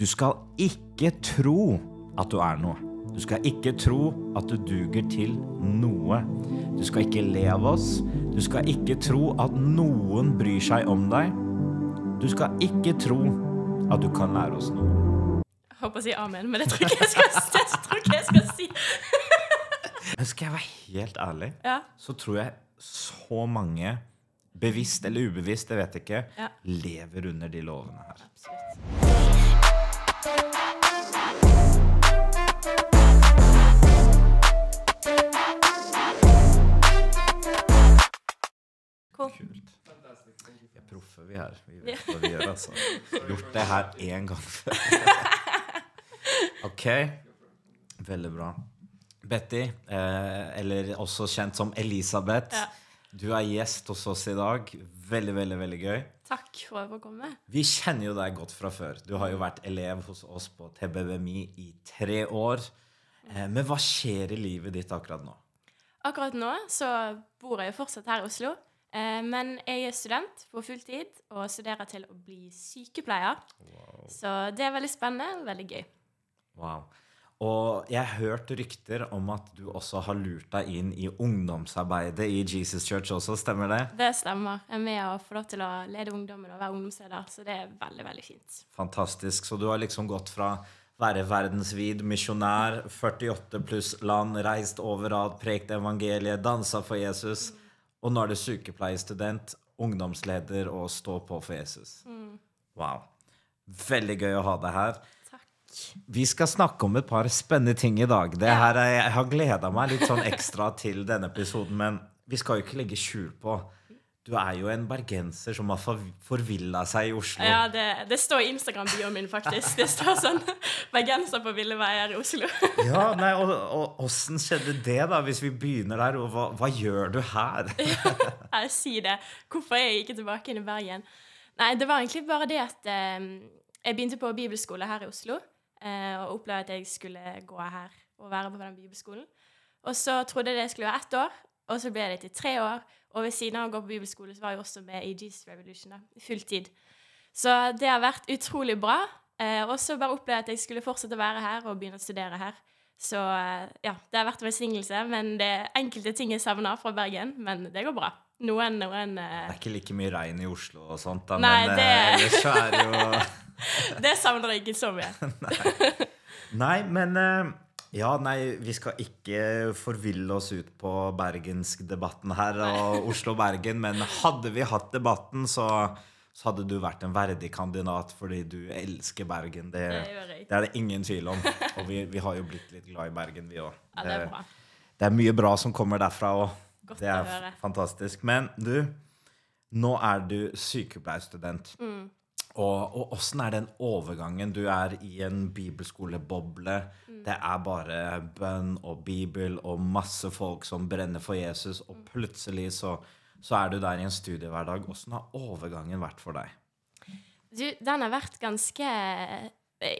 Du skal ikke tro at du er noe. Du skal ikke tro at du duger til noe. Du skal ikke le av oss. Du skal ikke tro at noen bryr seg om deg. Du skal ikke tro at du kan lære oss noe. Jeg håper å si amen, men det tror ikke jeg skal, det tror ikke jeg skal si. Men skal jeg være helt ærlig, Ja. så tror jeg så mange, bevisst eller ubevisst, jeg vet ikke, Ja. lever under de lovene her. Absolutt. Cool. Kult. Vi er proffe, vi her. Vi vet hva vi gjør, altså. Gjort det her én gang før. OK. Veldig bra. Betty, eh, eller også kjent som Elisabeth, Ja. du er gjest hos oss i dag. Veldig, veldig, veldig gøy. Takk for å få komme. Vi kjenner jo deg godt fra før. Du har jo vært elev hos oss på TBBMI i tre år. Eh, men hva skjer i livet ditt akkurat nå? Akkurat nå så bor jeg jo fortsatt her i Oslo. Eh, men jeg er student på fulltid og studerer til å bli sykepleier. Så det er veldig spennende og veldig gøy. Wow. Og jeg har hørt rykter om at du også har lurt deg inn i ungdomsarbeidet i Jesus Church også, stemmer det? Det stemmer. Jeg er med og får lov til å lede ungdommen og være ungdomsleder, så det er veldig, veldig fint. Fantastisk. Så du har liksom gått fra være verdensvid misjonær, 48 pluss land, reist overalt, prekt evangeliet, dansa for Jesus, og nå er du sykepleierstudent, ungdomsleder og stå på for Jesus. Wow. Veldig gøy å ha deg her. Vi skal snakke om et par spennende ting i dag. Det her er, jeg har gleda meg litt sånn ekstra til denne episoden, men vi skal jo ikke legge skjul på Du er jo en bergenser som har for, forvilla seg i Oslo. Ja, det, det står i Instagram-bioen min, faktisk. Det står sånn 'Bergenser på ville veier i Oslo'. Ja, nei, og, og Åssen skjedde det, da, hvis vi begynner der? Og hva, hva gjør du her? Jeg sier det. Hvorfor er jeg ikke tilbake inn i Bergen? Nei, det var egentlig bare det at eh, jeg begynte på bibelskole her i Oslo. Eh, og opplevde at jeg skulle gå her og være på den bibelskolen. Og så trodde jeg det skulle være ett år, og så ble det til tre år. Og ved siden av å gå på bibelskole så var jeg også med i Jesus Revolution, da, full fulltid. Så det har vært utrolig bra. Eh, og så bare opplevde jeg at jeg skulle fortsette å være her og begynne å studere her. Så eh, ja, det har vært en velsignelse. Men det er enkelte ting jeg savner fra Bergen. Men det går bra. Noen, noen eh, Det er ikke like mye regn i Oslo og sånt, da, Nei, men det- eh, ellers så er det jo Det savner jeg ikke så mye. Nei, men eh, Ja, nei, vi skal ikke forville oss ut på bergensk-debatten her og Oslo-Bergen, men hadde vi hatt debatten, så, så hadde du vært en verdig kandidat fordi du elsker Bergen. Det, Det det er det ingen tvil om. Og vi, vi har jo blitt litt glad i Bergen, vi òg. Ja, det er bra. det er mye bra som kommer derfra òg. Godt Det å er høre. fantastisk. Men du, nå er du sykepleierstudent. Mm. Og, og åssen er den overgangen? Du er i en bibelskoleboble. Mm. Det er bare bønn og bibel og masse folk som brenner for Jesus, og Mm. plutselig så, så er du der i en studiehverdag. Åssen har overgangen vært for deg? Du, den har vært ganske eh,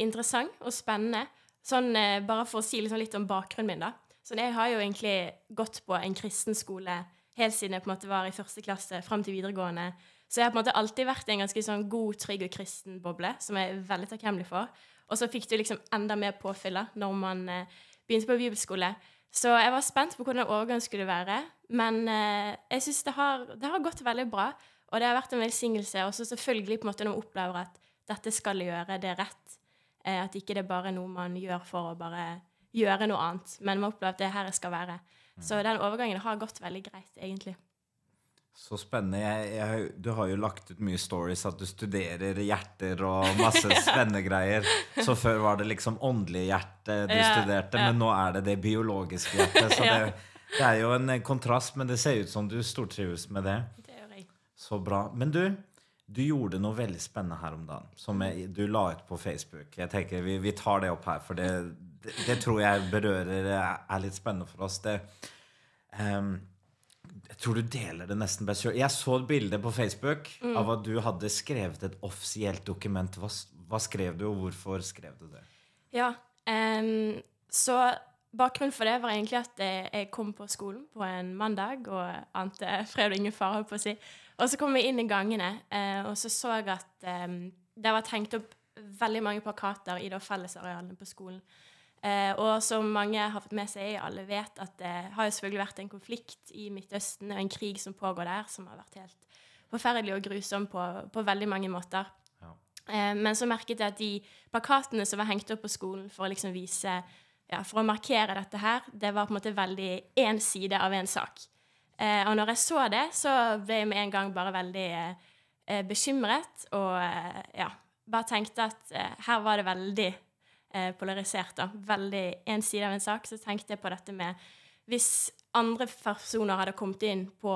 interessant og spennende. Sånn, eh, bare for å si liksom litt om bakgrunnen min, da. Sånn, jeg har jo egentlig gått på en kristen skole helt siden jeg på en måte var i første klasse, fram til videregående. Så jeg har på en måte alltid vært i en ganske sånn god, trygg og kristen boble, som jeg er veldig takknemlig for. Og så fikk du liksom enda mer påfylla når man eh, begynte på bibelskole. Så jeg var spent på hvordan overgangen skulle være. Men eh, jeg syns det, det har gått veldig bra. Og det har vært en velsignelse. Og så selvfølgelig på en måte når man opplever at dette skal gjøre, det er rett. Eh, at ikke det bare er noe man gjør for å bare gjøre noe annet. Men man opplever at det er her jeg skal være. Så den overgangen har gått veldig greit, egentlig. Så spennende. Jeg, jeg, du har jo lagt ut mye stories at du studerer hjerter og masse spennende greier. Så før var det liksom åndelige hjertet du Ja, studerte, ja. men nå er det det biologiske hjertet. Så Ja. det, det er jo en eh, kontrast, men det ser ut som du stortrives med det. Det gjør jeg. Så bra. Men du, du gjorde noe veldig spennende her om dagen, som jeg, du la ut på Facebook. Jeg tenker Vi, vi tar det opp her, for det, det, det tror jeg berører er litt spennende for oss. Det, um, jeg tror du deler det nesten best selv. Jeg så et bilde på Facebook av at du hadde skrevet et offisielt dokument. Hva, hva skrev du, og hvorfor skrev du det? Ja. um, så bakgrunnen for det var egentlig at eh, jeg kom på skolen på en mandag og ante fred og ingen fare, holdt på å si. Og så kom vi inn i gangene, uh, og så så jeg at um, det var tenkt opp veldig mange plakater i fellesarealene på skolen. Eh, og som mange har fått med seg, alle vet at det har jo selvfølgelig vært en konflikt i Midtøsten og en krig som pågår der, som har vært helt forferdelig og grusom på, på veldig mange måter. Ja. Eh, men så merket jeg at de plakatene som var hengt opp på skolen for å liksom vise ja, For å markere dette her, det var på en måte veldig én side av en sak. Eh, og når jeg så det, så ble jeg med en gang bare veldig eh, bekymret og eh, ja, bare tenkte at eh, her var det veldig eh, polarisert. da, Veldig én side av en sak. Så tenkte jeg på dette med Hvis andre personer hadde kommet inn på,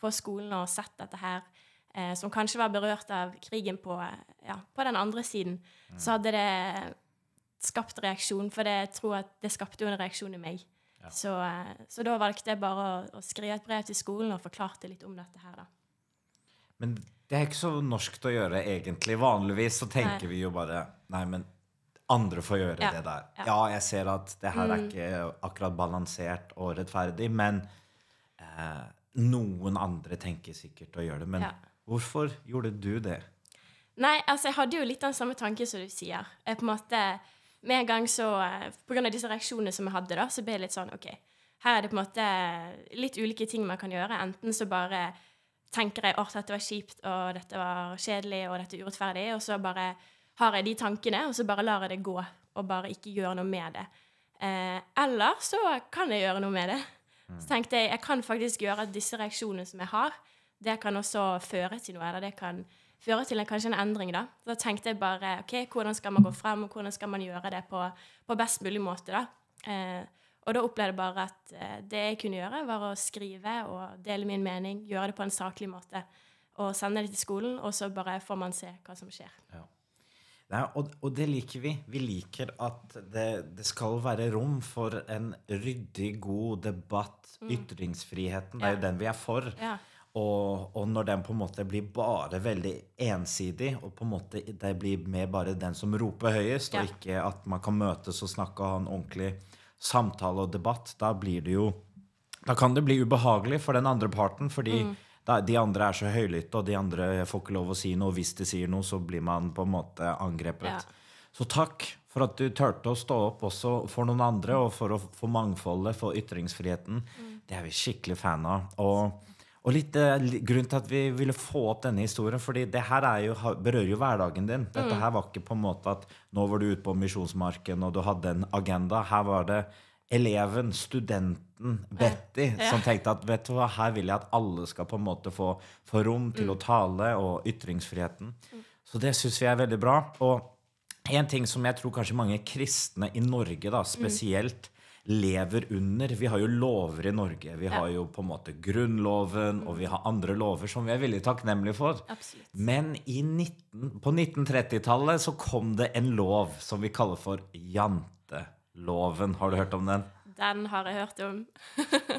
på skolen og sett dette her, eh, som kanskje var berørt av krigen på, ja, på den andre siden, så hadde det skapt reaksjon. For det, jeg tror at det skapte jo en reaksjon i meg. Ja. Så, eh, så da valgte jeg bare å, å skrive et brev til skolen og forklarte litt om dette her, da. Men det er ikke så norskt å gjøre, egentlig. Vanligvis så tenker Nei. vi jo bare Nei, men andre får gjøre Ja, det der. ja. Ja, jeg ser at det her er Mm. ikke akkurat balansert og rettferdig, men eh, noen andre tenker sikkert å gjøre det. Men Ja. hvorfor gjorde du det? Nei, altså jeg hadde jo litt den samme tanken som du sier. Jeg på en måte, Med en gang så eh, På grunn av disse reaksjonene som jeg hadde, da, så ble det litt sånn OK. Her er det på en måte litt ulike ting man kan gjøre. Enten så bare tenker jeg at dette var kjipt, og dette var kjedelig, og dette er urettferdig, og så bare har jeg de tankene, og så bare lar jeg det gå, og bare ikke gjøre noe med det. Eh, eller så kan jeg gjøre noe med det. Så tenkte jeg jeg kan faktisk gjøre at disse reaksjonene som jeg har, det kan også føre til noe, eller det kan føre til en, kanskje en endring, da. Da tenkte jeg bare OK, hvordan skal man gå frem, og hvordan skal man gjøre det på, på best mulig måte, da. Eh, og da opplevde jeg bare at eh, det jeg kunne gjøre, var å skrive og dele min mening, gjøre det på en saklig måte, og sende det til skolen, og så bare får man se hva som skjer. Nei, og, og det liker vi. Vi liker at det, det skal være rom for en ryddig, god debatt. Ytringsfriheten. Det er jo den vi er for. Ja. Og, og når den på en måte blir bare veldig ensidig, og på en måte det blir mer bare den som roper høyest, og ikke at man kan møtes og snakke og ha en ordentlig samtale og debatt, da blir det jo Da kan det bli ubehagelig for den andre parten, fordi Mm. De andre er så høylytte, og de andre får ikke lov å si noe. Hvis de sier noe, så blir man på en måte angrepet. Ja. Så takk for at du turte å stå opp også for noen andre, og for, å, for mangfoldet, for ytringsfriheten. Det er vi skikkelig fan av. Og, og litt eh, grunn til at vi ville få opp denne historien, fordi det her er jo, berører jo hverdagen din. Dette her var ikke på en måte at nå var du ute på misjonsmarken og du hadde en agenda. Her var det eleven, studenten, Betty, Ja. som tenkte at vet du hva, her vil jeg at alle skal på en måte få, få rom til å tale, og ytringsfriheten. Så det syns vi er veldig bra. Og en ting som jeg tror kanskje mange kristne i Norge da, spesielt lever under Vi har jo lover i Norge. Vi har jo på en måte Grunnloven, og vi har andre lover som vi er veldig takknemlige for. Absolutt. Men i 19, på 1930-tallet så kom det en lov som vi kaller for janteloven. Har du hørt om den? Den har jeg hørt om.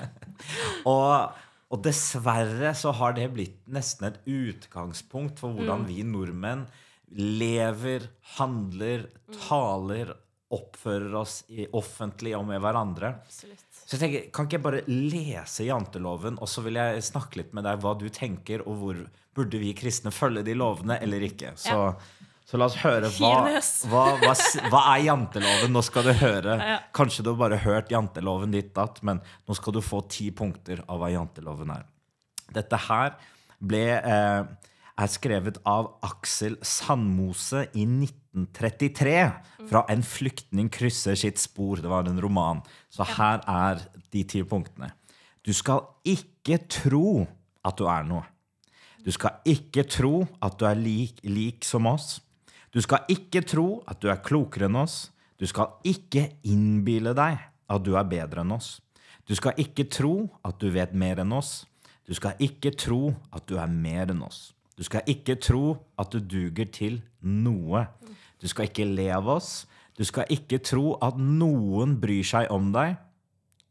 Og, og dessverre så har det blitt nesten et utgangspunkt for hvordan vi nordmenn lever, handler, taler, oppfører oss i offentlig og med hverandre. Absolutt. Så jeg tenker, Kan ikke jeg bare lese janteloven, og så vil jeg snakke litt med deg hva du tenker, og hvor burde vi kristne følge de lovene eller ikke? Så, så la oss høre. Hva, hva, hva, hva er janteloven? Nå skal du høre. Kanskje du har bare hørt janteloven ditt datt, men nå skal du få ti punkter av hva janteloven er. Dette her ble eh, er skrevet av Aksel Sandmose i 1933. Fra 'En flyktning krysser sitt spor'. Det var en roman. Så her er de ti punktene. Du skal ikke tro at du er noe. Du skal ikke tro at du er lik, lik som oss. Du skal ikke tro at du er klokere enn oss. Du skal ikke innbille deg at du er bedre enn oss. Du skal ikke tro at du vet mer enn oss. Du skal ikke tro at du er mer enn oss. Du skal ikke tro at du duger til noe. Du skal ikke le av oss. Du skal ikke tro at noen bryr seg om deg.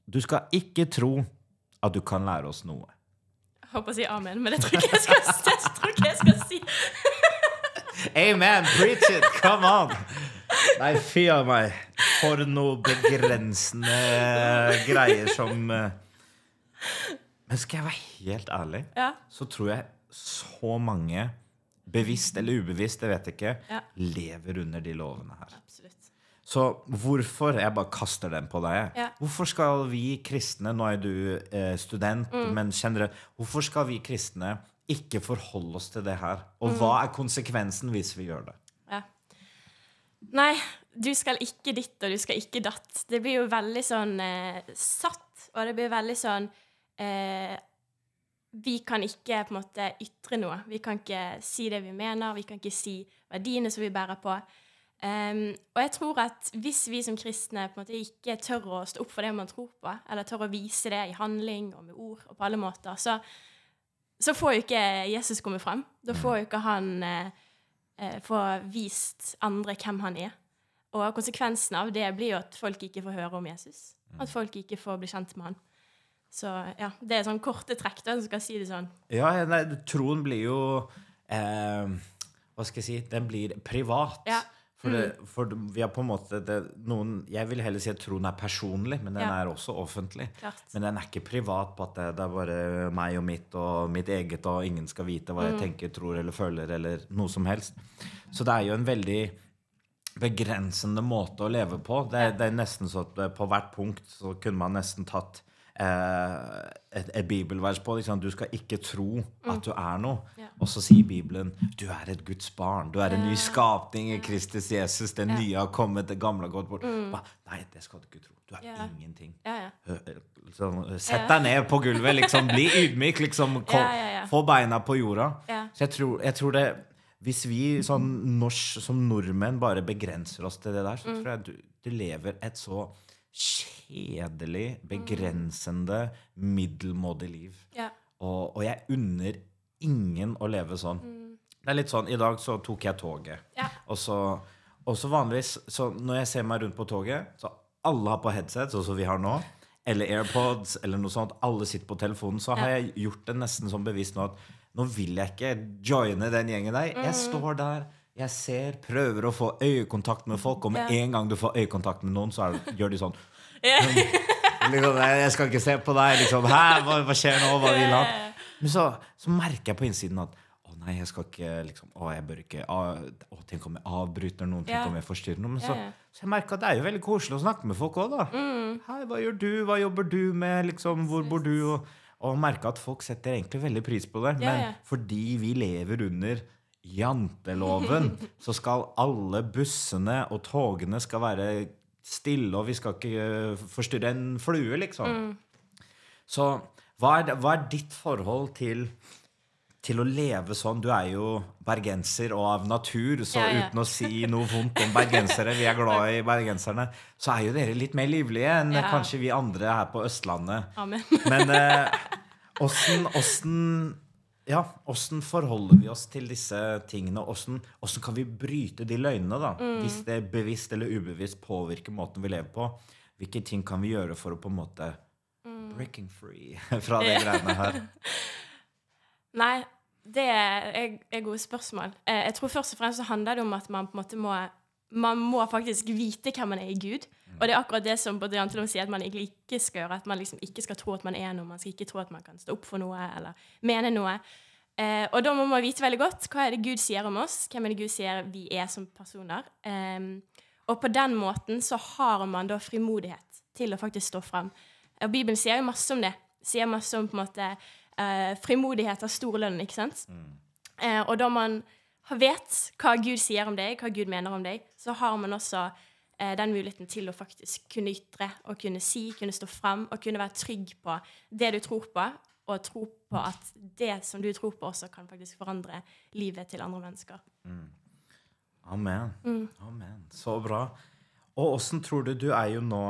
Du skal ikke tro at du kan lære oss noe. Jeg håper å si amen, men det tror ikke jeg skal, jeg ikke jeg skal si. Amen! Preach it! Come on! Nei, fy av meg. For noe begrensende greier som eh. Men skal jeg være helt ærlig, Ja. så tror jeg så mange bevisst eller ubevisst, det vet jeg ikke, Ja. lever under de lovene her. Absolutt. Så hvorfor Jeg bare kaster den på deg. Ja. Hvorfor skal vi kristne Nå er du eh, student, Mm. men generelt Hvorfor skal vi kristne ikke forholde oss til det her? Mm. Og hva er konsekvensen hvis vi gjør det? Ja. Nei, du skal ikke ditt, og du skal ikke datt. Det blir jo veldig sånn eh, satt, og det blir veldig sånn eh, Vi kan ikke på en måte ytre noe. Vi kan ikke si det vi mener, vi kan ikke si verdiene som vi bærer på. Um, og jeg tror at hvis vi som kristne på en måte ikke tør å stå opp for det man tror på, eller tør å vise det i handling og med ord og på alle måter, så, så får jo ikke Jesus komme frem. Da får jo ikke han eh, eh, få vist andre hvem han er. Og konsekvensen av det blir jo at folk ikke får høre om Jesus. At folk ikke får bli kjent med han. Så ja, det er sånn korte trekk, da, som skal si det sånn. Ja, nei, troen blir jo eh, Hva skal jeg si? Den blir privat. Ja. For, det, for vi har på en måte det, noen, Jeg vil heller si at troen er personlig, men den Ja. er også offentlig. Klart. Men den er ikke privat på at det, det er bare meg og mitt og mitt eget, og ingen skal vite hva jeg tenker, tror eller føler, eller noe som helst. Så det er jo en veldig begrensende måte å leve på. Det, er- det er nesten så at på hvert punkt så kunne man nesten tatt et, et bibelvers på. Liksom. Du skal ikke tro at du er noe. Ja. Og så sier Bibelen du er et Guds barn. Du er en ny skapning i Kristus Jesus. Det nye har kommet, det gamle har gått bort. Mm. Nei, det skal du ikke tro. Du er Ja. ingenting. Ja, Liksom, sett deg ned på gulvet, liksom. Bli ydmyk. Liksom. Få beina på jorda. Så jeg tror, jeg tror det Hvis vi sånn norsk, som nordmenn bare begrenser oss til det der, så Mm. tror jeg du, du lever et så kjedelig, begrensende, middelmådig liv. Ja. Og, og jeg unner ingen å leve sånn. Det er litt sånn I dag så tok jeg toget. Mm. Ja. Og så, også vanligvis så Når jeg ser meg rundt på toget, så alle har på headset, sånn som vi har nå, eller AirPods, eller noe sånt. Alle sitter på telefonen. Så har Ja. jeg gjort det nesten sånn bevisst nå at nå vil jeg ikke joine den gjengen der. Mm. Jeg står der, jeg ser, prøver å få øyekontakt med folk, og med Ja. en gang du får øyekontakt med noen, så er, det- gjør de sånn liksom, Jeg skal ikke se på deg. Liksom, Hæ, hva, hva skjer nå? Hva vil han? Men så, så merker jeg på innsiden at å nei, jeg skal ikke liksom, Å, jeg bør ikke å, Tenk om jeg avbryter noen, tenk om jeg forstyrrer noen. Men så, så jeg merker at det er jo veldig koselig å snakke med folk òg, da. Mm. Hei, hva gjør du? Hva jobber du med? Liksom, hvor bor du? Og, og merker at folk setter egentlig veldig pris på det. Men fordi vi lever under janteloven, så skal alle bussene og togene skal være stille, og vi skal ikke eh, forstyrre en flue, liksom. Mm. Så hva er, hva er ditt forhold til, til å leve sånn? Du er jo bergenser og av natur, så Ja, ja. uten å si noe vondt om bergensere, vi er glad i bergenserne, så er jo dere litt mer livlige enn Ja. kanskje vi andre her på Østlandet. Amen. Men eh, åssen åssen- ja, åssen forholder vi oss til disse tingene? Åssen kan vi bryte de løgnene, da? Mm. Hvis det bevisst eller ubevisst påvirker måten vi lever på. Hvilke ting kan vi gjøre for å på en måte Mm. breaking free fra de greiene her? Nei, det er, er gode spørsmål. Eh, Jeg tror først og fremst så handler det om at man på en måte må man må faktisk vite hvem man er i Gud. Og det er akkurat det som både Jantelov sier at man egentlig ikke skal gjøre. At man liksom ikke skal tro at man er noe. Man skal ikke tro at man kan stå opp for noe eller mene noe. Eh, og da må man vite veldig godt hva er det Gud sier om oss. Hvem er det Gud sier vi er som personer. Eh, og på den måten så har man da frimodighet til å faktisk stå frem. Og Bibelen sier jo masse om det. Sier masse om på en måte eh, frimodighet av stor lønn, ikke sant? Eh, og da man vet hva Gud sier om deg, hva Gud mener om deg, så har man også eh, den muligheten til å faktisk kunne ytre og kunne si, kunne stå frem og kunne være trygg på det du tror på, og tro på at det som du tror på, også kan faktisk forandre livet til andre mennesker. Amen. Mm. Amen. Så bra. Og åssen tror du Du er jo nå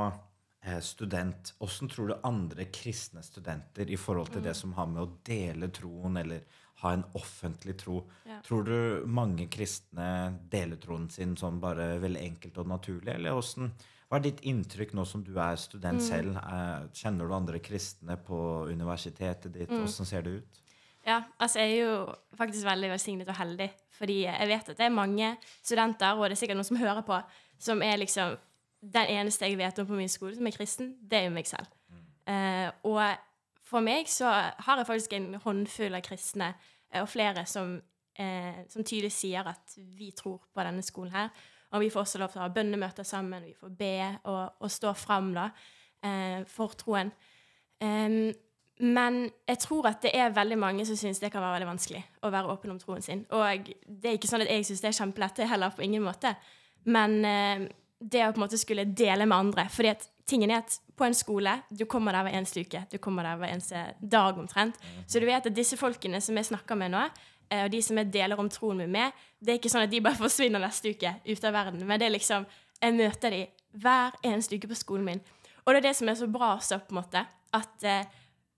eh, student. Åssen tror du andre kristne studenter i forhold til Mm. det som har med å dele troen eller ha en offentlig tro Ja. Tror du mange kristne deler troen sin sånn bare veldig enkelt og naturlig? Eller åssen Hva er ditt inntrykk nå som du er student Mm. selv? Eh, kjenner du andre kristne på universitetet ditt? Mm. Ser det ut? Ja, altså jeg er jo faktisk veldig velsignet og heldig, fordi jeg vet at det er mange studenter, og det er sikkert noen som hører på, som er liksom Den eneste jeg vet om på min skole som er kristen, det er jo meg selv. Eh, og for meg så har jeg faktisk en håndfull av kristne, eh, og flere som eh, som tydelig sier at vi tror på denne skolen her. Og vi får også lov til å ha bønnemøter sammen, vi får be og, og stå fram da, eh, for troen. Um, men jeg tror at det er veldig mange som syns det kan være veldig vanskelig å være åpen om troen sin. Og det er ikke sånn at jeg syns det er kjempelett, heller på ingen måte. Men eh, det å på en måte skulle dele med andre fordi at tingen er at på en skole Du kommer der hver eneste uke. Du kommer der hver eneste dag omtrent. Så du vet at disse folkene som jeg snakker med nå, eh, og de som jeg deler om troen min med, det er ikke sånn at de bare forsvinner neste uke ut av verden. Men det er liksom Jeg møter dem hver eneste uke på skolen min. Og det er det som er så bra også, på en måte. At eh,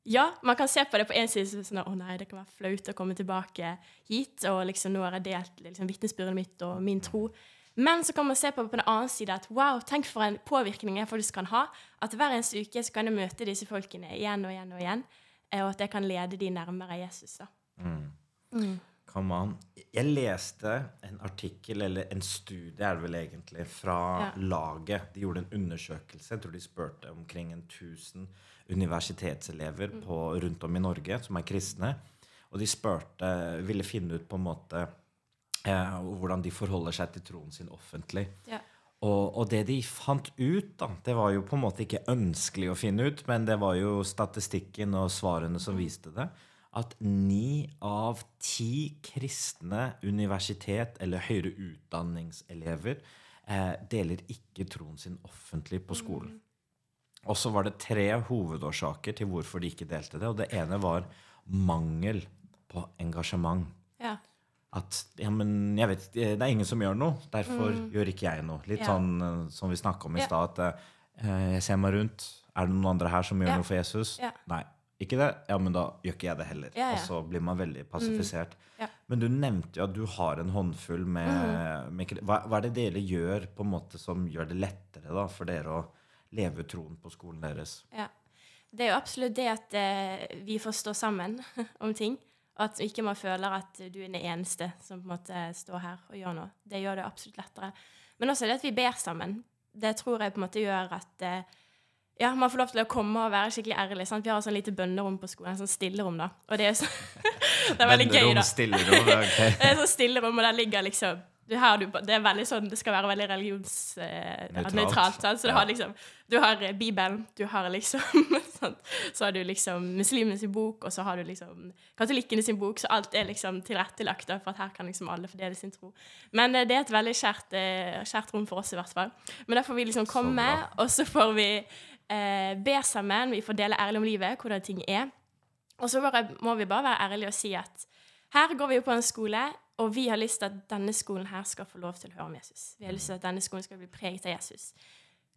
ja, man kan se på det på en side som sånn å nei, det kan være flaut å komme tilbake hit, og liksom nå har jeg delt liksom, vitnesbyrdet mitt og min tro. Men så kan man se på på den annen side at wow, tenk for en påvirkning jeg faktisk kan ha. At hver eneste uke så kan jeg møte disse folkene igjen og igjen og igjen, eh, og at jeg kan lede de nærmere Jesus. da. Mm. Mm. Come on. Jeg leste en artikkel, eller en studie er det vel egentlig, fra ja. laget. De gjorde en undersøkelse. Jeg tror de spurte omkring en 1000 universitetselever mm. på, rundt om i Norge som er kristne. Og de spurte, ville finne ut på en måte eh, hvordan de forholder seg til troen sin offentlig. Ja. Og, og, det de fant ut, da, det var jo på en måte ikke ønskelig å finne ut, men det var jo statistikken og svarene som viste det, at ni av ti kristne universitet- eller høyere utdanningselever eh, deler ikke troen sin offentlig på skolen. Mm. Og så var det tre hovedårsaker til hvorfor de ikke delte det. Og det ene var mangel på engasjement. Ja. At ja, men jeg vet, det er ingen som gjør noe, derfor mm. gjør ikke jeg noe. Litt ja. sånn eh, som vi snakka om i stad, at uh, jeg ser meg rundt. Er det noen andre her som gjør ja. noe for Jesus? Nei. Ikke det? Ja, men da gjør ikke jeg det heller. Og så blir man veldig pasifisert. Mm. Men du nevnte jo at du har en håndfull med, mm. med hva, hva, er det dere gjør på en måte som gjør det lettere da, for dere å leve troen på skolen deres? Ja. Det er jo absolutt det at eh, vi får stå sammen om ting. At ikke man føler at du er den eneste som på en måte står her og gjør noe. Det gjør det absolutt lettere. Men også det at vi ber sammen. Det tror jeg på en måte gjør at eh, ja, man får lov til å komme og være skikkelig ærlig. Sant? Vi har sånn lite bønnerom på skolen, sånn stillerom, da. Og det er, så, det er veldig gøy, da. Stillerom, okay. det er sånn stillerom, og der ligger liksom du har, du, det er sånn, det skal være veldig religionsnøytralt. Eh, så du har liksom Du har eh, Bibelen, du har liksom sånn, Så har du liksom muslimene sin bok, og så har du liksom katolikkene sin bok. Så alt er liksom tilrettelagt for at her kan liksom alle fordele sin tro. Men eh, det er et veldig kjært, eh, kjært, rom for oss, i hvert fall. Men da får vi liksom komme, og så får vi eh, be sammen. Vi får dele ærlig om livet, hvordan ting er. Og så må vi bare være ærlige og si at her går vi på en skole, og vi har lyst til at denne skolen her skal få lov til å høre om Jesus. Vi har lyst til at denne skolen skal bli preget av Jesus.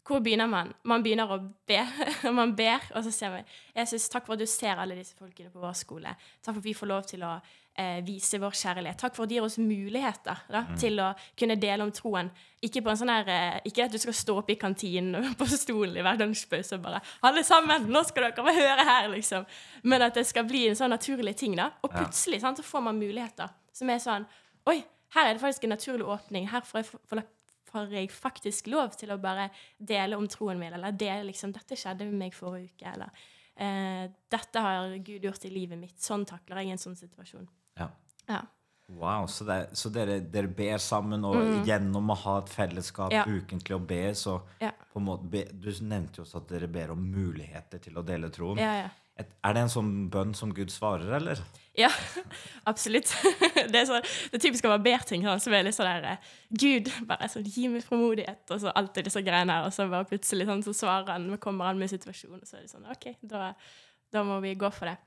Hvor begynner man? Man begynner å be. man ber, og så ser vi Jesus, takk for at du ser alle disse folkene på vår skole. Takk for at vi får lov til å eh, vise vår kjærlighet. Takk for at du gir oss muligheter da, mm. til å kunne dele om troen. Ikke på en sånn her, eh, ikke at du skal stå opp i kantinen på stolen i hver lunsjpause og bare 'Alle sammen, nå skal dere høre her!' liksom. Men at det skal bli en sånn naturlig ting. da. Og plutselig sant, så får man muligheter som er sånn Oi, her er det faktisk en naturlig åpning. Her får jeg, får jeg faktisk lov til å bare dele om troen min, eller dele liksom 'Dette skjedde med meg forrige uke', eller eh, 'Dette har Gud gjort i livet mitt'. Sånn takler jeg en sånn situasjon. Ja. ja. Wow, Så, det, så dere, dere, ber sammen, og mm. gjennom å ha et fellesskap ja. ukentlig og be, så ja. på en måte be, Du nevnte jo også at dere ber om muligheter til å dele troen. Ja, ja. Et, er det en sånn bønn som Gud svarer, eller? Ja, absolutt. Det er, så, det er typisk å bare ting sånn, som er litt sånn der eh, Gud, bare sånn, gi meg frimodighet, og så alltid disse greiene her, og så bare plutselig sånn, så svarer han, kommer han med situasjonen, og så er det sånn OK, da, da må vi gå for det.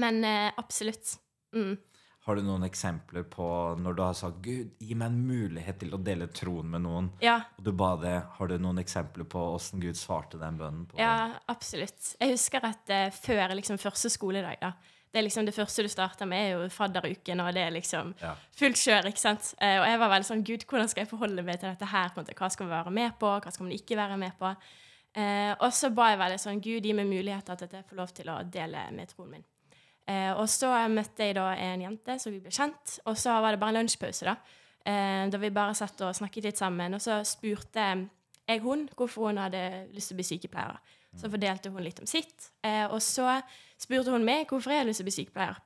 Men eh, absolutt. Mm. Har du noen eksempler på når du har sagt 'Gud, gi meg en mulighet til å dele troen med noen', ja. og du ba det, har du noen eksempler på åssen Gud svarte den bønnen? på Ja, absolutt. Jeg husker at uh, før liksom, første skoledag da, det er liksom det første du starter med, er jo fadderuken, og det er liksom ja. fullt kjør. ikke sant? Uh, og jeg var veldig sånn Gud, hvordan skal jeg forholde meg til dette her? Hva skal vi være med på? Hva skal man ikke være med på? Uh, og så ba jeg veldig sånn Gud, gi meg muligheter til at jeg får lov til å dele med troen min. Eh, og så møtte jeg da en jente, så vi ble kjent. Og så var det bare en lunsjpause, da. Eh, da vi bare satt og snakket litt sammen. Og så spurte jeg hun hvorfor hun hadde lyst til å bli sykepleier. Så fordelte hun litt om sitt. Eh, og så spurte hun meg hvorfor jeg hadde lyst til å bli sykepleier.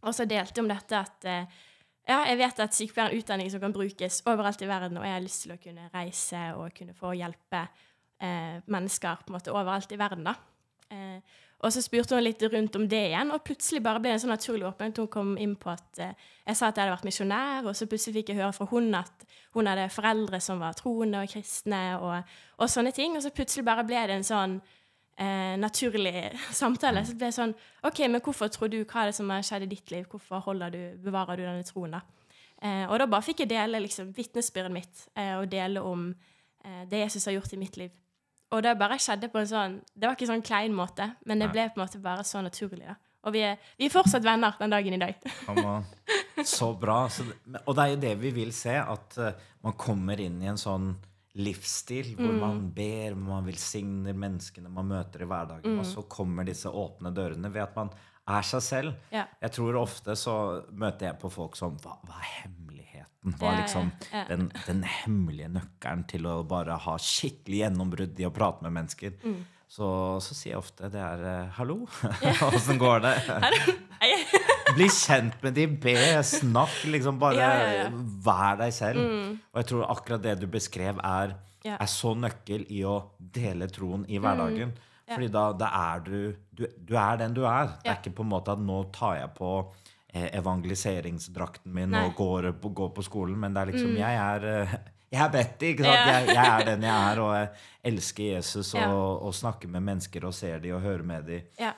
Og så delte om dette at eh, ja, jeg vet at sykepleier er en utdanning som kan brukes overalt i verden, og jeg har lyst til å kunne reise og kunne få hjelpe eh, mennesker på en måte overalt i verden. da. Eh, og så spurte hun litt rundt om det igjen, og plutselig bare ble det en sånn naturlig åpenhet. Hun kom inn på at eh, jeg sa at jeg hadde vært misjonær, og så plutselig fikk jeg høre fra hun at hun hadde foreldre som var troende og kristne, og, og sånne ting. Og så plutselig bare ble det en sånn eh, naturlig samtale. Så det ble sånn OK, men hvorfor tror du Hva er det som har skjedd i ditt liv? Hvorfor du, bevarer du denne troen, da? Eh, og da bare fikk jeg dele liksom, vitnesbyrdet mitt eh, og dele om eh, det Jesus har gjort i mitt liv. Og det bare skjedde på en sånn Det var ikke sånn klein måte, men det ble på en måte bare så naturlig. da. Og vi er, vi er fortsatt venner den dagen i dag. Så bra. Så, og det er jo det vi vil se, at uh, man kommer inn i en sånn livsstil hvor mm. man ber, man velsigner menneskene man møter i hverdagen, mm. og så kommer disse åpne dørene ved at man er seg selv. Ja. Jeg tror ofte så møter jeg på folk som Hva, hva er hemmeligheten? Hva er liksom ja, ja, den, den, hemmelige nøkkelen til å bare ha skikkelig gjennombrudd i å prate med mennesker? Mm. Så, så, sier jeg ofte det er uh, 'hallo'. Åssen går det? Bli kjent med de, be, snakk. Liksom bare ja, ja, ja. vær deg selv. Mm. Og jeg tror akkurat det du beskrev, er, er, så nøkkel i å dele troen i hverdagen. Mm. Fordi da, da, er du, du, du er den du er. Det er ikke på en måte at nå tar jeg på eh, evangeliseringsdrakten min Nei. og går på, går på, skolen, men det er liksom mm. Jeg er eh, jeg er Betty. ikke sant? Jeg, jeg, er den jeg er, og jeg elsker Jesus og, og snakker med mennesker og ser dem og hører med. Ja.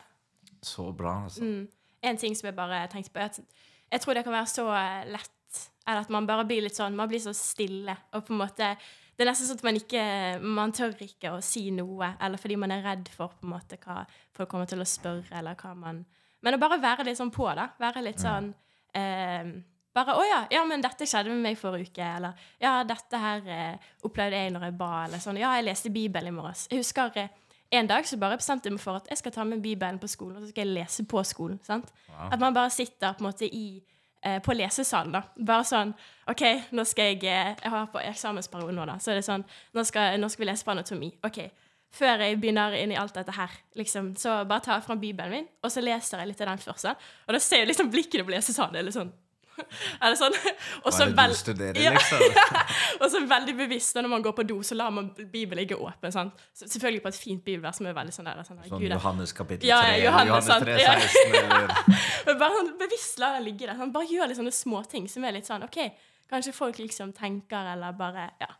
Så bra. altså. Mm. En ting som jeg bare tenkte på, at jeg tror det kan være så lett eller at man bare blir litt sånn Man blir så stille. og på en måte det er nesten sånn at man ikke man tør ikke å si noe, eller fordi man er redd for på en måte hva folk kommer til å spørre, eller hva man Men å bare være litt sånn på, da. Være litt sånn eh, bare 'Å ja, ja, men dette skjedde med meg forrige uke.' Eller 'Ja, dette her eh, opplevde jeg når jeg ba.' Eller sånn 'Ja, jeg leste Bibelen i morges.' Jeg husker eh, en dag så bare bestemte jeg meg for at jeg skal ta med Bibelen på skolen, og så skal jeg lese på skolen. sant? Wow. At man bare sitter på en måte i eh, på lesesalen, da. Bare sånn OK, nå skal jeg eh, Jeg har på eksamensperiode nå, da. Så er det sånn Nå skal, nå skal vi lese på anatomi. OK. Før jeg begynner inn i alt dette her, liksom, så bare tar jeg fram Bibelen min, og så leser jeg litt av den først. Og da ser jeg liksom blikkene på lesesalen. Er litt sånn er det sånn? Og så vel... liksom? veldig bevisst når man går på do, så lar man Bibelen ligge åpen. Sånn. Selvfølgelig på et fint bibelvers som er veldig sånn der. Sånn, sånn Johannes kapittel 3, ja, Johannes, Johannes 3, 16, eller Bare sånn bevisst la det ligge der. Sånn, bare gjør litt sånne småting som er litt sånn OK, kanskje folk liksom tenker, eller bare Ja.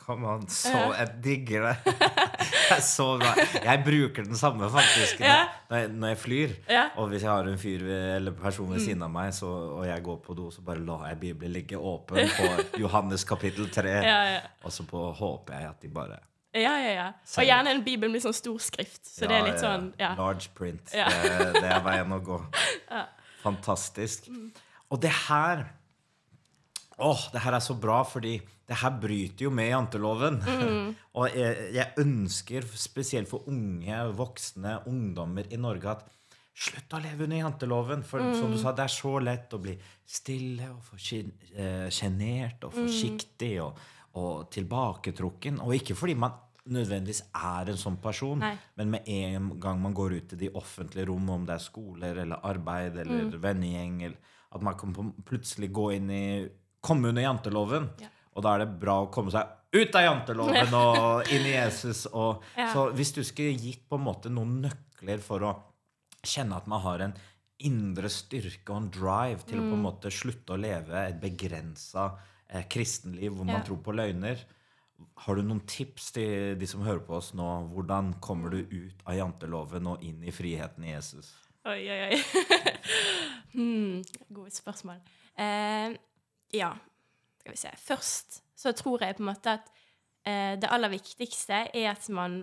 Come on, så Jeg digger det. det er så bra. Jeg bruker den samme faktisk ja. når, jeg, når, jeg, flyr. Ja. Og hvis jeg har en fyr eller person ved mm. siden av meg, så, og jeg går på do, så bare lar jeg Bibelen ligge åpen på Johannes kapittel 3. Ja, og så på, håper jeg at de bare ja, ja, ja. Og gjerne en bibel med sånn stor skrift. Så det er litt sånn ja. Large print. Det, det, er veien å gå. Fantastisk. Mm. Og det her Åh, det her er så bra, fordi det her bryter jo med janteloven. Mm. og jeg, jeg, ønsker, spesielt for unge, voksne ungdommer i Norge, at slutt å leve under janteloven. For mm. som du sa, det er så lett å bli stille og for eh, sjenert og forsiktig mm. og, og, tilbaketrukken. Og ikke fordi man nødvendigvis er en sånn person, Nei. men med en gang man går ut i de offentlige rom, om det er skoler eller arbeid eller mm. vennegjeng, at man kan plutselig gå inn i komme under janteloven. Ja. Og da er det bra å komme seg ut av janteloven og inn i Jesus. Og, ja. Så hvis du skulle gitt på en måte noen nøkler for å kjenne at man har en indre styrke og en drive til mm. å på en mm. måte slutte å leve et begrensa eh, kristenliv hvor man tror på løgner, har du noen tips til de som hører på oss nå? Hvordan kommer du ut av janteloven og inn i friheten i Jesus? Oi, oi, oi. hmm, gode spørsmål. Eh, ja, skal vi se Først så tror jeg på en måte at eh, det aller viktigste er at man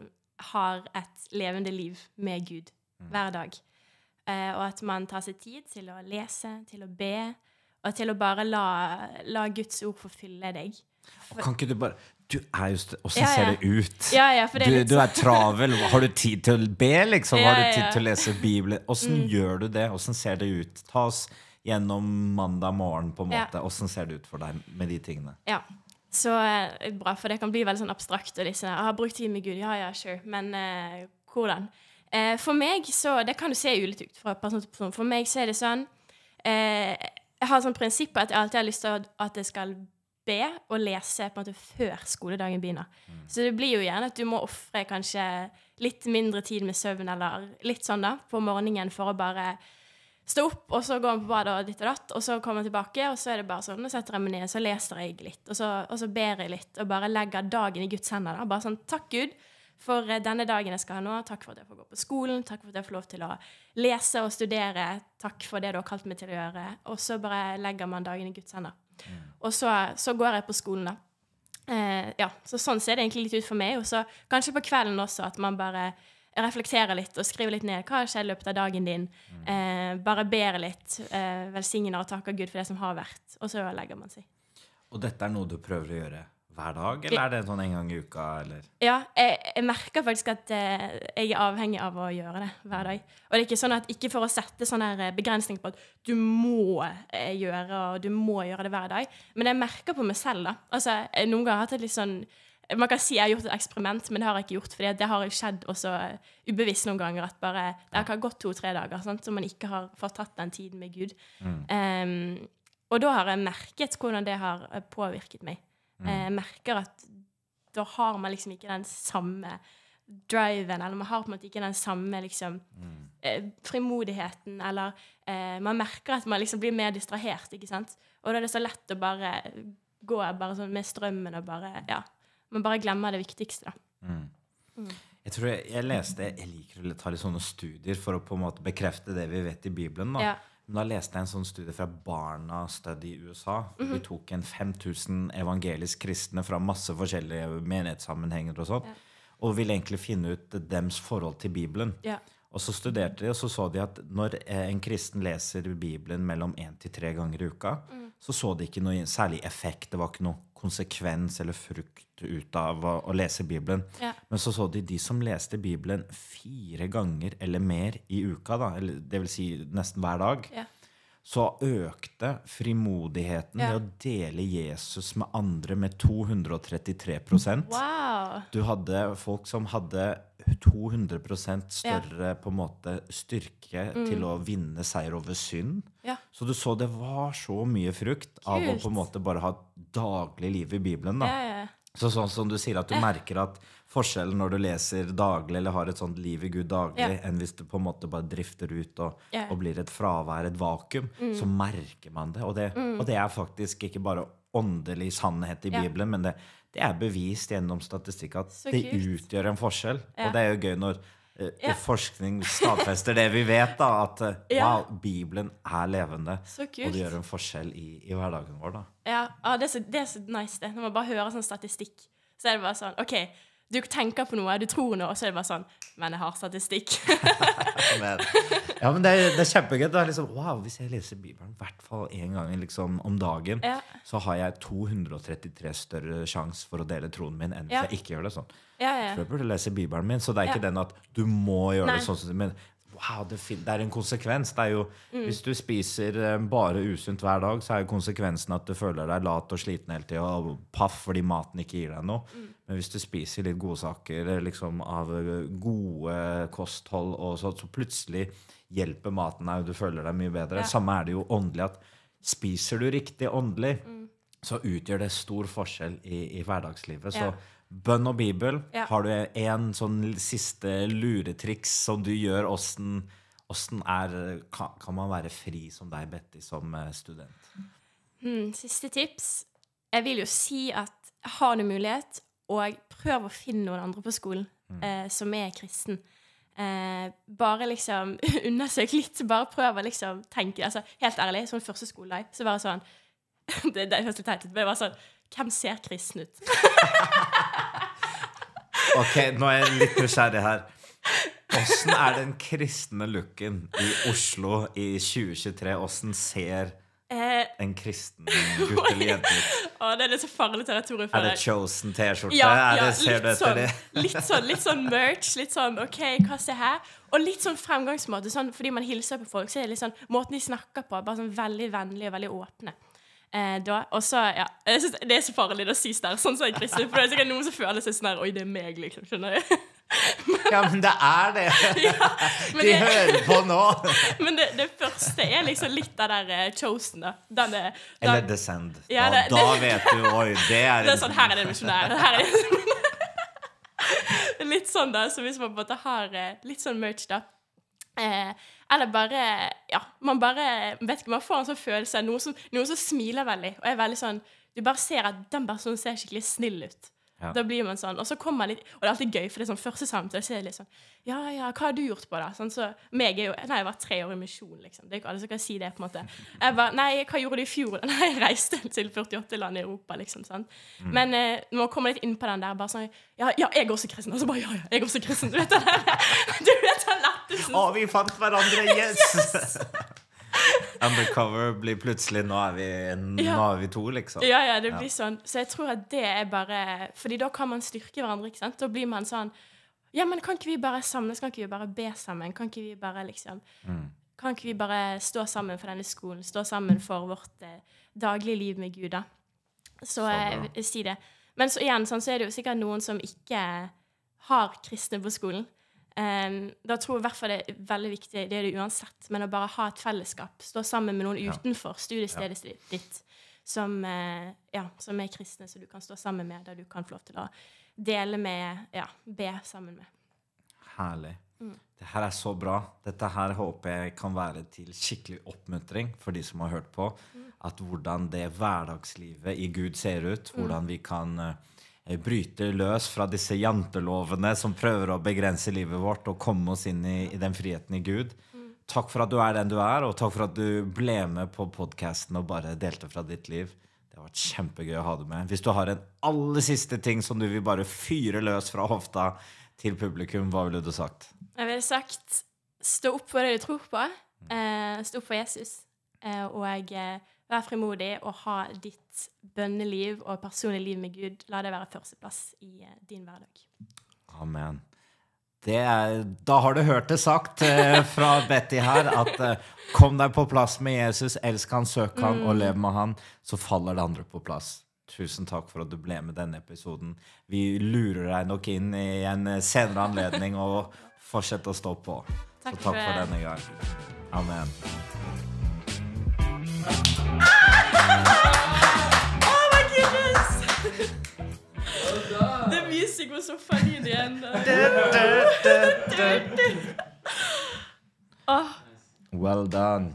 har et levende liv med Gud mm. hver dag. Eh, og at man tar seg tid til å lese, til å be, og til å bare la, la Guds ord forfylle deg. For, kan ikke du bare du er just, Åssen ja, ja. ser det ut? Ja, ja, du, du, er travel. Har du tid til å be, liksom? Har du tid til å lese Bibelen? Åssen mm. gjør du det? Åssen ser det ut? Ta oss gjennom mandag morgen, på en måte. Åssen ser det ut for deg med de tingene? Ja, så eh, bra, for det kan bli veldig sånn abstrakt. og liksom, har brukt tid med Gud.' Ja, ja, sure. Men eh, hvordan? Eh, for meg så Det kan du se ulikt ut fra person til person. For meg så er det sånn eh, jeg har sånn prinsipp at jeg alltid har lyst til at jeg skal be og lese på en måte før skoledagen begynner. Så det blir jo gjerne at du må ofre kanskje litt mindre tid med søvn eller litt sånn da, på morgenen for å bare stå opp, og så går han på badet og ditt og datt, og så kommer han tilbake, og så er det bare sånn, og setter jeg meg ned, så leser jeg litt, og så, og så ber jeg litt, og bare legger dagen i Guds hender. da. Bare sånn Takk, Gud, for eh, denne dagen jeg skal ha nå. Takk for at jeg får gå på skolen. Takk for at jeg får lov til å lese og studere. Takk for det du har kalt meg til å gjøre. Og så bare legger man dagen i Guds hender. Og så, så går jeg på skolen, da. Eh, ja, så sånn ser det egentlig litt ut for meg. Og så kanskje på kvelden også, at man bare reflekterer litt og skriver litt ned hva har skjedd i løpet av dagen din. Eh, bare ber litt, eh, velsigner og takker Gud for det som har vært. Og så legger man seg. Og dette er noe du prøver å gjøre hver dag, eller er det sånn en gang i uka, eller? Ja, jeg, jeg merker faktisk at eh, jeg er avhengig av å gjøre det hver dag. Og det er ikke sånn at ikke for å sette sånn her eh, begrensning på at du må eh, gjøre og du må gjøre det hver dag, men jeg merker på meg selv, da. Altså, jeg noen ganger har jeg hatt et litt sånn man kan si jeg har gjort et eksperiment, men det har jeg ikke gjort. For det har skjedd også ubevisst noen ganger. At bare, det har gått to-tre dager sant, så man ikke har fått tatt den tiden med Gud. Mm. Um, og da har jeg merket hvordan det har påvirket meg. Mm. Jeg merker at da har man liksom ikke den samme driven, eller man har på en måte ikke den samme liksom Mm. eh, frimodigheten, eller eh, Man merker at man liksom blir mer distrahert, ikke sant? Og da er det så lett å bare gå bare sånn med strømmen og bare Ja. Man bare glemmer det viktigste, da. Mm. Jeg tror jeg, jeg leste Jeg liker å ta litt sånne studier for å på en måte bekrefte det vi vet i Bibelen. da. Ja. Men da leste jeg en sånn studie fra Barna Study i USA. hvor De tok en 5000 evangelisk kristne fra masse forskjellige menighetssammenhenger og sånn, og ville egentlig finne ut dems forhold til Bibelen. Ja. Og så studerte de, og så så de at når eh, en kristen leser Bibelen mellom én til tre ganger i uka, så så de ikke noe særlig effekt. Det var ikke noe konsekvens eller frukt ut av å, å lese Bibelen. Ja. Men så så de de som leste Bibelen fire ganger eller mer i uka, da, eller det vil si nesten hver dag, Ja. Så økte frimodigheten Ja. ved å dele Jesus med andre med 233 Wow! Du hadde folk som hadde 200% større på en måte styrke til å vinne seier over synd. Mm. Ja. Så du så det var så mye frukt av å på en måte bare ha daglig liv i Bibelen. da. Ja, ja. Så sånn som du sier at du merker at forskjellen når du leser daglig eller har et sånt liv i Gud daglig, Ja. enn hvis du på en måte bare drifter ut og, Ja. og blir et fravær, et vakuum, så merker man det. Og, det. og det er faktisk ikke bare åndelig sannhet i. Bibelen, men det, det er bevist gjennom statistikk at det utgjør en forskjell. Og det er jo gøy når eh, Ja. forskning stadfester det vi vet, da, at eh, Ja. wow, Bibelen er levende. Og det gjør en forskjell i, i hverdagen vår, da. Ja, ah, det, er så, det er så nice, det. Når man bare hører sånn statistikk, så er det bare sånn OK, du tenker på noe, du tror noe, og så er det bare sånn Men jeg har statistikk. Men, ja, men det er, det er kjempegøy. Det er liksom, wow, Hvis jeg leser Bibelen i hvert fall én gang liksom, om dagen, Ja. så har jeg 233 større sjanse for å dele troen min enn hvis Ja. jeg ikke gjør det sånn. ja, Jeg ja. tror jeg burde lese Bibelen min, så det er ikke den at du må gjøre Nei. det sånn. Men wow, det, er en konsekvens. Det er jo, Mm. Hvis du spiser eh, bare usunt hver dag, så er jo konsekvensen at du føler deg lat og sliten hele tida og paff fordi maten ikke gir deg noe. Mm. Men hvis du spiser litt godsaker eh, liksom, av eh, gode kosthold, og så, så plutselig hjelper maten deg, og du føler deg mye bedre. Ja. Samme er det jo åndelig. at Spiser du riktig åndelig, Mm. så utgjør det stor forskjell i, i hverdagslivet. Så Ja. Bønn og bibel. Ja. Har du en sånn siste luretriks som du gjør? Åssen åssen er kan, kan man være fri som deg, Betty, som eh, student? Hmm, siste tips. Jeg vil jo si at har du mulighet, og prøv å finne noen andre på skolen eh, som er kristen. Eh, bare liksom undersøk litt. Bare prøv å liksom tenke altså, Helt ærlig, sånn første skoledag, så bare sånn Det, det høres litt teit ut, men det var sånn Hvem ser kristen ut? Ok, nå er jeg litt nysgjerrig her. Åssen er den kristne looken i Oslo i 2023? Åssen ser Eh, en kristen gutt eller jente ut? å, det er litt så farlig territorium for Er det deg. Chosen T-skjorte? Ja, Er ja det, ser du litt, etter sånn, det? litt sånn Litt sånn merch. Litt sånn OK, hva ser her? Og litt sånn fremgangsmåte. Sånn, fordi man hilser på folk, så er det litt sånn måten de snakker på, bare sånn veldig vennlig og veldig åpne. Eh, da, og så, ja jeg synes Det er så farlig å si der, sånn som jeg krysser. for det er sikkert noen som føler seg sånn her Oi, det er meg, liksom. Skjønner du? Ja, men det er det! ja, De det- hører på nå! Men det, det første er liksom litt av der uh, chosen, da. Den, er- den, Eller Descend. Ja, Da, det- da vet du Oi, det er Det er sånn, her er det misjonær. Her er det Det litt sånn, da. Så hvis man på en måte har eh, litt sånn merch, da. Eh, eller bare Ja, man bare vet ikke, man får en sånn følelse noen som, noen som smiler veldig, og er veldig sånn Du bare ser at den personen ser skikkelig snill ut. Ja. Da blir man sånn, Og så kommer man litt Og det er alltid gøy, for det er sånn første samtale, så er det litt sånn Ja, ja, hva har du gjort på, da? Sånn, så meg er jo Nei, jeg var tre år i misjon, liksom. Det er ikke alle som kan si det, på en måte. Jeg bare Nei, hva gjorde du i fjor? Nei, jeg reiste til 48 land i Europa, liksom. sant? Men eh, når man kommer litt inn på den der, bare sånn Ja, ja, jeg er også kristen. Og så bare Ja, ja, jeg er også kristen. Du vet den der Du vet den lettelsen. Å, vi fant hverandre! Yes! Yes! Undercover blir plutselig Nå er vi, nå er vi to, liksom. Ja, ja, det blir sånn. Så jeg tror at det er bare Fordi da kan man styrke hverandre, ikke sant? Da blir man sånn Ja, men kan ikke vi bare samles? Kan ikke vi bare be sammen? Kan ikke vi bare liksom Kan ikke vi bare stå sammen for denne skolen? Stå sammen for vårt eh, daglige liv med Gud, da? Så eh, jeg vil si det. Men så igjen, sånn, så er det jo sikkert noen som ikke har kristne på skolen. Um, da tror jeg i hvert fall det er veldig viktig, det er det uansett, men å bare ha et fellesskap. Stå sammen med noen utenfor studiestedet ditt som, uh, ja, som er kristne, som du kan stå sammen med, der du kan få lov til å dele med, ja, be sammen med. Herlig. Det her er så bra. Dette her håper jeg kan være til skikkelig oppmuntring for de som har hørt på. At hvordan det hverdagslivet i Gud ser ut. Hvordan vi kan eh, bryte løs fra disse jantelovene som prøver å begrense livet vårt, og komme oss inn i, i den friheten i Gud. Takk for at du er den du er, og takk for at du ble med på podkasten og bare delte fra ditt liv. Det har vært kjempegøy å ha deg med. Hvis du har en aller siste ting som du vil bare fyre løs fra hofta til publikum, hva ville du sagt? Jeg ville sagt stå opp for det du tror på. Eh, stå opp for Jesus. Eh, og eh, vær frimodig og ha ditt bønneliv og personlige liv med Gud. La det være førsteplass i eh, din hverdag. Amen. Det er, da har du hørt det sagt eh, fra Betty her, at eh, kom deg på plass med Jesus, elsk han, søk han og lev med han, så faller det andre på plass. Tusen takk for at du ble med denne episoden. Vi lurer deg nok inn i en eh, senere anledning og fortsetter å stå på. Takk så takk for for denne gang. Amen. Ah! Oh my goodness! The music was so funny in the end. Oh, Well done.